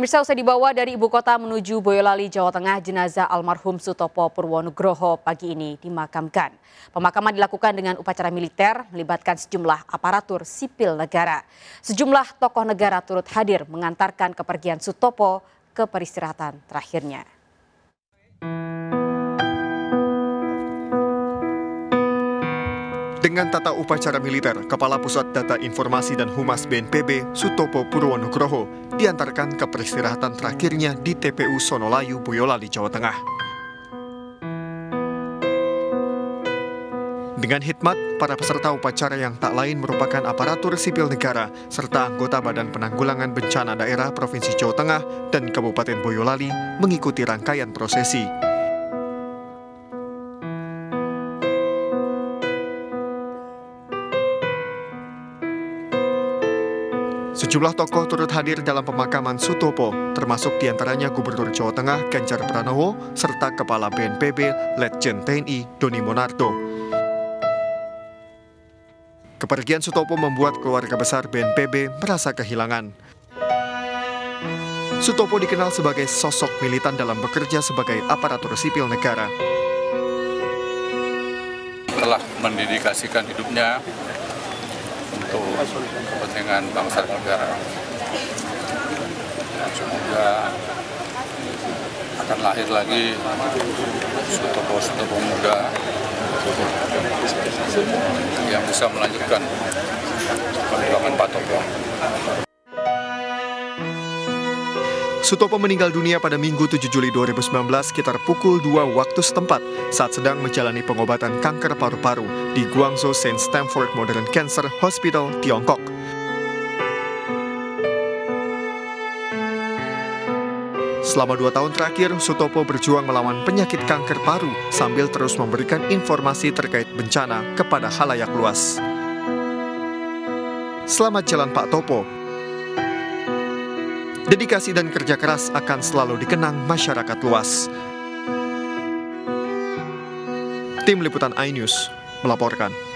Mirsa usai dibawa dari ibu kota menuju Boyolali, Jawa Tengah, jenazah almarhum Sutopo Purwonugroho pagi ini dimakamkan. Pemakaman dilakukan dengan upacara militer melibatkan sejumlah aparatur sipil negara. Sejumlah tokoh negara turut hadir mengantarkan kepergian Sutopo ke peristirahatan terakhirnya. Dengan tata upacara militer, Kepala Pusat Data Informasi dan Humas BNPB, Sutopo Purwonugroho, diantarkan ke peristirahatan terakhirnya di TPU Sonolayu, Boyolali, Jawa Tengah. Dengan hikmat, para peserta upacara yang tak lain merupakan aparatur sipil negara serta anggota Badan Penanggulangan Bencana Daerah Provinsi Jawa Tengah dan Kabupaten Boyolali mengikuti rangkaian prosesi. Sejumlah tokoh turut hadir dalam pemakaman Sutopo, termasuk di antaranya Gubernur Jawa Tengah Ganjar Pranowo, serta Kepala BNPB Letjen TNI Doni Monardo. Kepergian Sutopo membuat keluarga besar BNPB merasa kehilangan. Sutopo dikenal sebagai sosok militan dalam bekerja sebagai aparatur sipil negara. Telah mendedikasikan hidupnya untuk kepentingan bangsa dan negara. Semoga akan lahir lagi sutopo-sutopo muda yang bisa melanjutkan perjuangan Pak Topo. Sutopo meninggal dunia pada Minggu 7 Juli 2019 sekitar pukul 2 waktu setempat saat sedang menjalani pengobatan kanker paru-paru di Guangzhou St. Stamford Modern Cancer Hospital, Tiongkok. Selama dua tahun terakhir, Sutopo berjuang melawan penyakit kanker paru sambil terus memberikan informasi terkait bencana kepada halayak luas. Selamat jalan Pak Topo, dedikasi dan kerja keras akan selalu dikenang masyarakat luas. Tim Liputan iNews melaporkan.